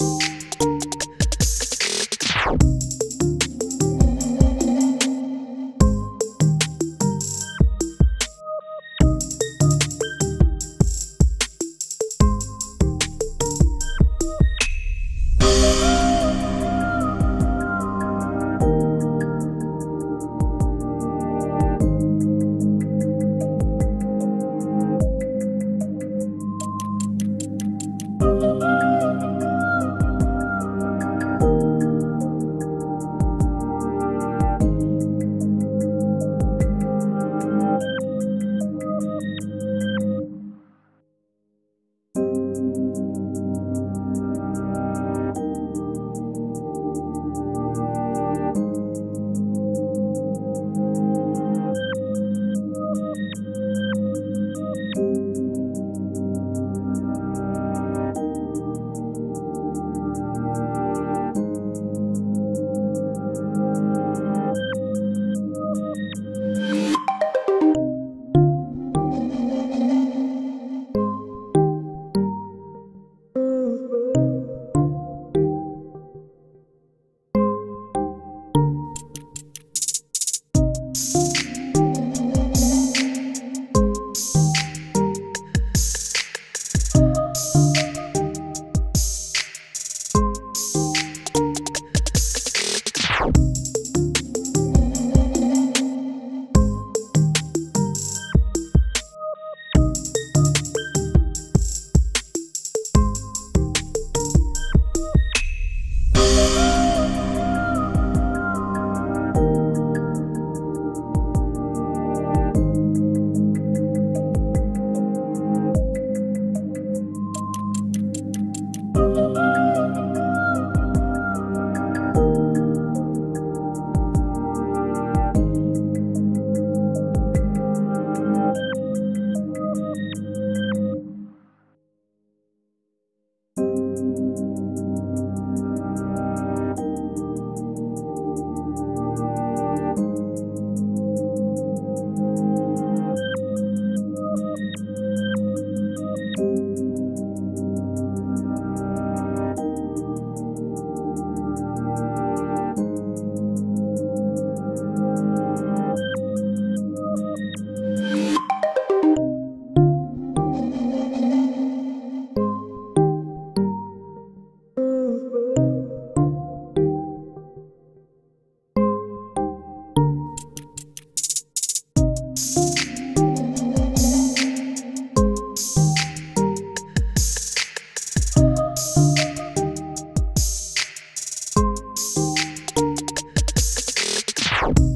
you you